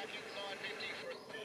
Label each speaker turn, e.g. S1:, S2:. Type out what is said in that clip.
S1: back 950 for a